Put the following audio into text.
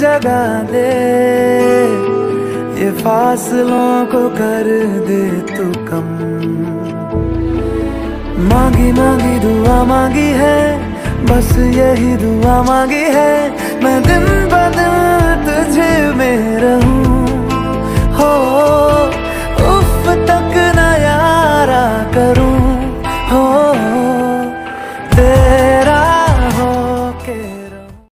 जगा दे। ये फासलों को कर दे तू कम। मांगी मांगी, दुआ मांगी है। बस यही दुआ मांगी है। मैं दिन ब दिन तुझे में रहूँ। हो, उफ, तक ना यारा करूँ। हो